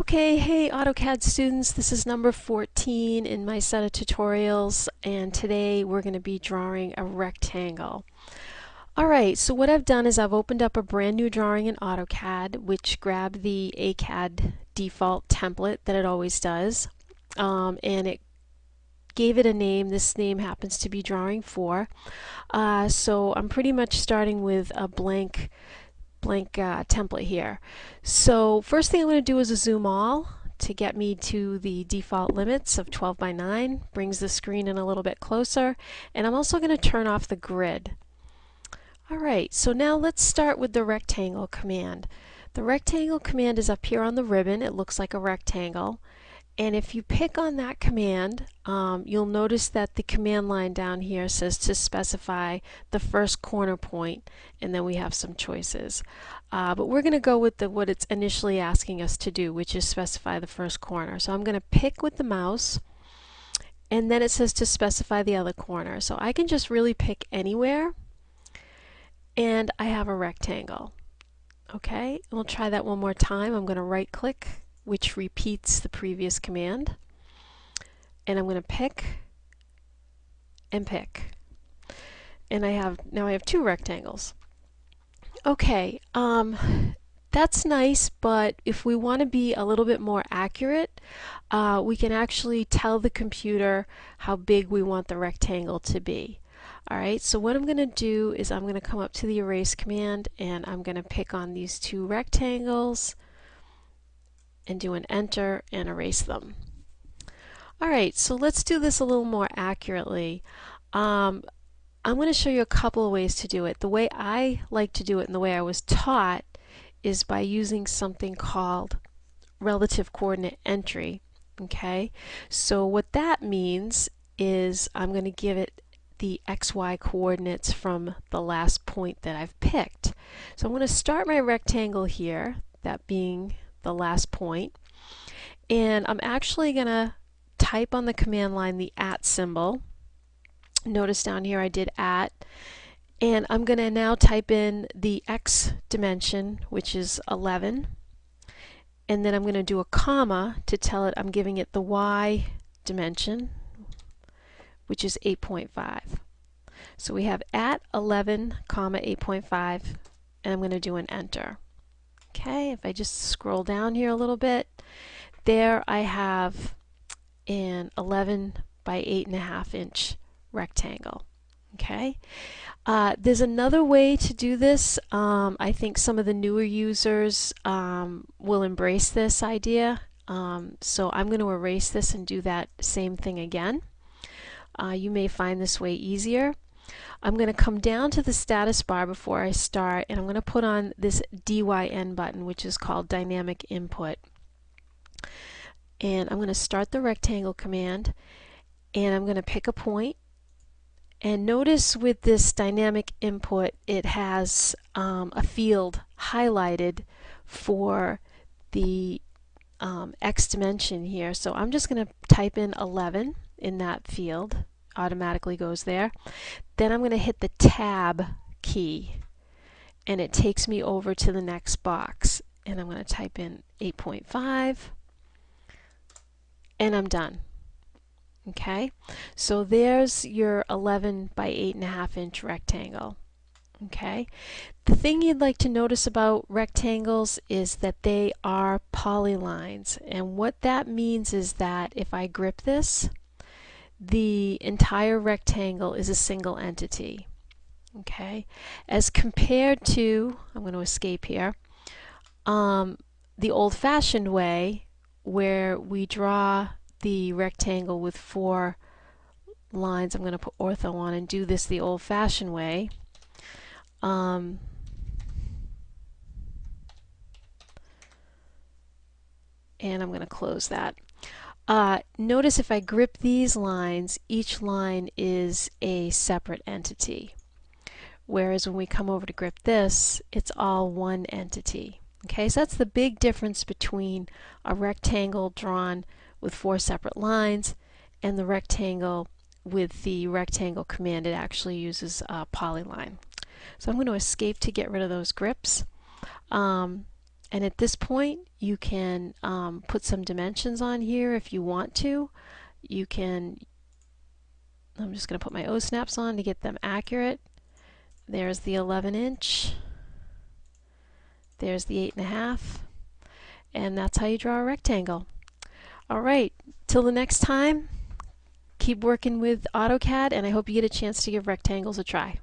Okay, hey AutoCAD students, this is number 14 in my set of tutorials and today we're going to be drawing a rectangle. Alright, so what I've done is I've opened up a brand new drawing in AutoCAD which grabbed the ACAD default template that it always does um, and it gave it a name. This name happens to be drawing 4. Uh, so I'm pretty much starting with a blank blank uh, template here. So first thing I'm going to do is a zoom all to get me to the default limits of 12 by 9, brings the screen in a little bit closer, and I'm also going to turn off the grid. Alright, so now let's start with the rectangle command. The rectangle command is up here on the ribbon, it looks like a rectangle, and if you pick on that command, um, you'll notice that the command line down here says to specify the first corner point, and then we have some choices. Uh, but we're going to go with the, what it's initially asking us to do, which is specify the first corner. So I'm going to pick with the mouse, and then it says to specify the other corner. So I can just really pick anywhere, and I have a rectangle. Okay, we'll try that one more time. I'm going to right click which repeats the previous command. And I'm going to pick and pick. And I have now I have two rectangles. Okay, um, that's nice, but if we want to be a little bit more accurate, uh, we can actually tell the computer how big we want the rectangle to be. Alright, so what I'm going to do is I'm going to come up to the erase command and I'm going to pick on these two rectangles and do an enter and erase them. Alright, so let's do this a little more accurately. Um, I'm going to show you a couple of ways to do it. The way I like to do it and the way I was taught is by using something called relative coordinate entry. Okay, so what that means is I'm going to give it the xy coordinates from the last point that I've picked. So I'm going to start my rectangle here, that being the last point. And I'm actually going to type on the command line the at symbol. Notice down here I did at. And I'm going to now type in the x dimension, which is 11. And then I'm going to do a comma to tell it I'm giving it the y dimension, which is 8.5. So we have at 11, comma 8.5, and I'm going to do an enter. Okay, if I just scroll down here a little bit, there I have an 11 by 8.5 inch rectangle. Okay, uh, there's another way to do this. Um, I think some of the newer users um, will embrace this idea. Um, so I'm going to erase this and do that same thing again. Uh, you may find this way easier. I'm going to come down to the status bar before I start and I'm going to put on this DYN button which is called dynamic input. And I'm going to start the rectangle command and I'm going to pick a point. And notice with this dynamic input it has um, a field highlighted for the um, X dimension here. So I'm just going to type in 11 in that field automatically goes there. Then I'm going to hit the tab key and it takes me over to the next box and I'm going to type in 8.5 and I'm done. Okay, so there's your 11 by 8.5 inch rectangle. Okay, the thing you'd like to notice about rectangles is that they are polylines, and what that means is that if I grip this, the entire rectangle is a single entity. Okay, as compared to, I'm going to escape here, um, the old-fashioned way where we draw the rectangle with four lines. I'm going to put ortho on and do this the old-fashioned way. Um, and I'm going to close that. Uh, notice if I grip these lines, each line is a separate entity. Whereas when we come over to grip this, it's all one entity. Okay, so that's the big difference between a rectangle drawn with four separate lines and the rectangle with the rectangle command. It actually uses a polyline. So I'm going to escape to get rid of those grips. Um, And at this point, you can um, put some dimensions on here if you want to. You can, I'm just going to put my O-snaps on to get them accurate. There's the 11 inch. There's the 8.5. And that's how you draw a rectangle. All right, till the next time, keep working with AutoCAD and I hope you get a chance to give rectangles a try.